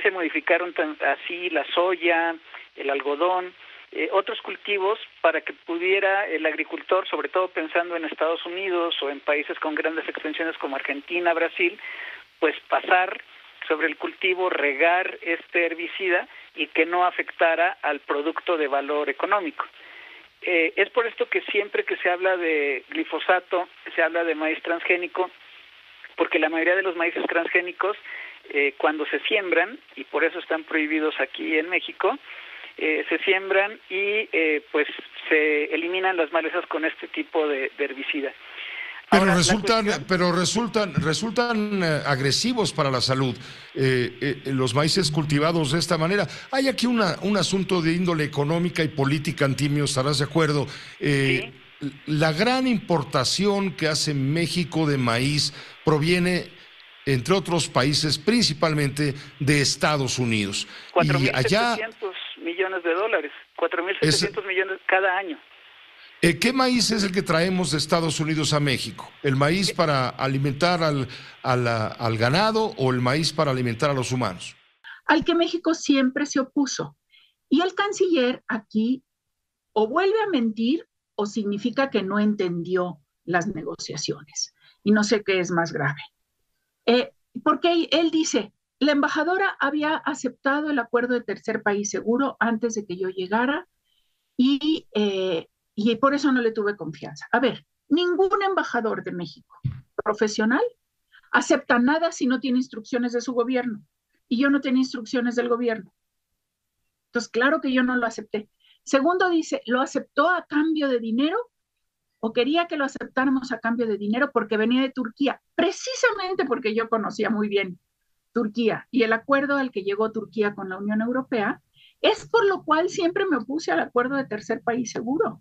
se modificaron tan, así la soya, el algodón, eh, otros cultivos para que pudiera el agricultor, sobre todo pensando en Estados Unidos o en países con grandes extensiones como Argentina, Brasil, pues pasar sobre el cultivo, regar este herbicida y que no afectara al producto de valor económico. Eh, es por esto que siempre que se habla de glifosato, se habla de maíz transgénico, porque la mayoría de los maíces transgénicos, eh, cuando se siembran, y por eso están prohibidos aquí en México, eh, se siembran y pues se eliminan las malezas con este tipo de herbicida. Pero resultan, pero resultan, resultan eh, agresivos para la salud eh, eh, los maíces cultivados de esta manera. Hay aquí una, un asunto de índole económica y política, Antimio, estarás de acuerdo. La gran importación que hace México de maíz proviene entre otros países, principalmente de Estados Unidos. 4.700 millones de dólares, 4.700 millones cada año. Eh, ¿Qué maíz es el que traemos de Estados Unidos a México? ¿El maíz para alimentar al, al, ganado o el maíz para alimentar a los humanos? Al que México siempre se opuso. Y el canciller aquí o vuelve a mentir o significa que no entendió las negociaciones. Y no sé qué es más grave. Eh, porque él dice, la embajadora había aceptado el acuerdo de tercer país seguro antes de que yo llegara y eh, y por eso no le tuve confianza. A ver, ningún embajador de México profesional acepta nada si no tiene instrucciones de su gobierno. Y yo no tenía instrucciones del gobierno. Entonces, claro que yo no lo acepté. Segundo, dice, ¿lo aceptó a cambio de dinero? ¿O quería que lo aceptáramos a cambio de dinero porque venía de Turquía? Precisamente porque yo conocía muy bien Turquía y el acuerdo al que llegó Turquía con la Unión Europea es por lo cual siempre me opuse al acuerdo de tercer país seguro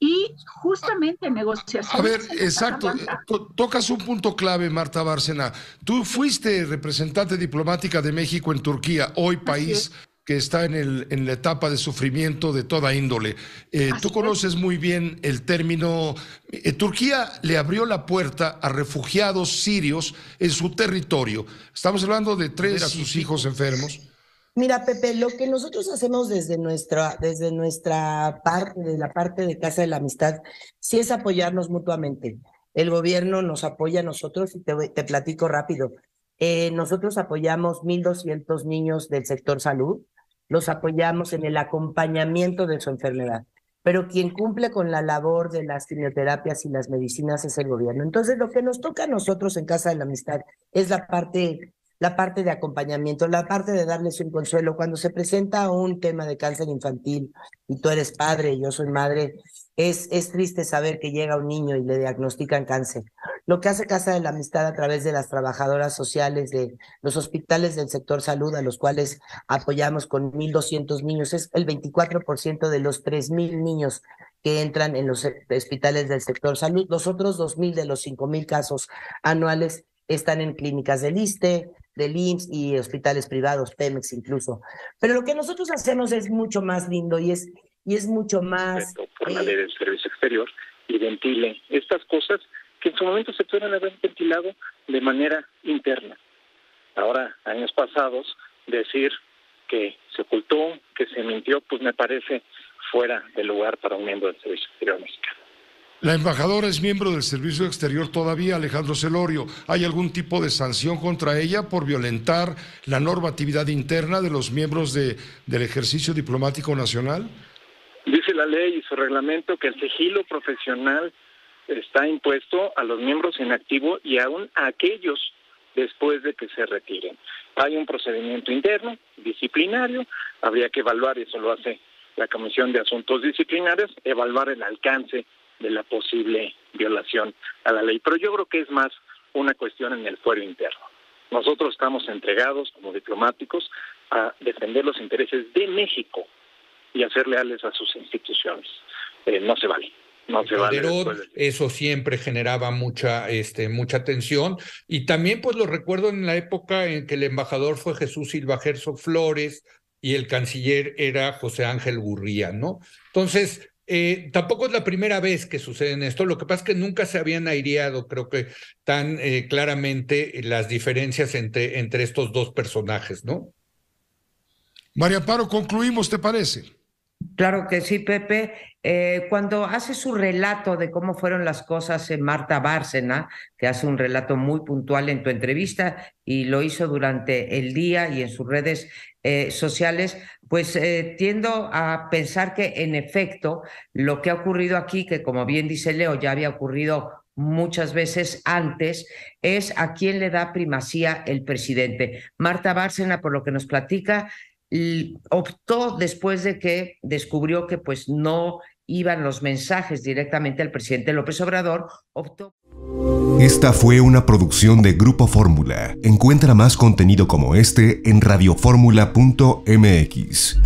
y justamente negociaciones. A ver, exacto, tocas un punto clave, Marta Bárcena. Tú fuiste representante diplomática de México en Turquía, hoy país que está en, el, en la etapa de sufrimiento de toda índole. Eh, tú conoces muy bien el término. Eh, Turquía le abrió la puerta a refugiados sirios en su territorio. Estamos hablando de tres a sus hijos enfermos. Mira, Pepe, lo que nosotros hacemos desde nuestra, desde nuestra parte, de la parte de Casa de la Amistad, sí es apoyarnos mutuamente. El gobierno nos apoya a nosotros y te, te platico rápido. Eh, nosotros apoyamos 1.200 niños del sector salud, los apoyamos en el acompañamiento de su enfermedad, pero quien cumple con la labor de las quimioterapias y las medicinas es el gobierno. Entonces, lo que nos toca a nosotros en Casa de la Amistad es la parte la parte de acompañamiento, la parte de darles un consuelo. Cuando se presenta un tema de cáncer infantil y tú eres padre yo soy madre, es, es triste saber que llega un niño y le diagnostican cáncer. Lo que hace Casa de la Amistad a través de las trabajadoras sociales de los hospitales del sector salud, a los cuales apoyamos con 1.200 niños, es el 24% de los 3.000 niños que entran en los hospitales del sector salud. Los otros 2.000 de los 5.000 casos anuales están en clínicas del ISTE, del IMSS y hospitales privados, Pemex incluso. Pero lo que nosotros hacemos es mucho más lindo y es, y es mucho más... la ley del servicio exterior y ventile estas cosas que en su momento se pueden haber ventilado de manera interna. Ahora, años pasados, decir que se ocultó, que se mintió, pues me parece fuera de lugar para un miembro del Servicio Exterior mexicano. La embajadora es miembro del Servicio Exterior todavía, Alejandro Celorio. ¿Hay algún tipo de sanción contra ella por violentar la normatividad interna de los miembros de, del ejercicio diplomático nacional? La ley y su reglamento que el sigilo profesional está impuesto a los miembros en activo y aún a aquellos después de que se retiren. Hay un procedimiento interno, disciplinario, habría que evaluar, y eso lo hace la Comisión de Asuntos Disciplinarios, evaluar el alcance de la posible violación a la ley. Pero yo creo que es más una cuestión en el fuero interno. Nosotros estamos entregados como diplomáticos a defender los intereses de México y a ser leales a sus instituciones. Eh, no se vale. No se vale eso siempre generaba mucha, este, mucha tensión. Y también, pues lo recuerdo en la época en que el embajador fue Jesús Silva Gerso Flores y el canciller era José Ángel Gurría, ¿no? Entonces, Eh, tampoco es la primera vez que sucede en esto, lo que pasa es que nunca se habían aireado, creo que tan eh, claramente las diferencias entre, entre estos dos personajes, ¿no? María Paro, concluimos, ¿te parece? Claro que sí, Pepe. Eh, cuando hace su relato de cómo fueron las cosas en Marta Bárcena, que hace un relato muy puntual en tu entrevista y lo hizo durante el día y en sus redes eh, sociales, pues eh, tiendo a pensar que en efecto lo que ha ocurrido aquí, que como bien dice Leo, ya había ocurrido muchas veces antes, es a quién le da primacía el presidente. Marta Bárcena, por lo que nos platica, optó después de que descubrió que pues no iban los mensajes directamente al presidente López Obrador, optó Esta fue una producción de Grupo Fórmula. Encuentra más contenido como este en radioformula.mx.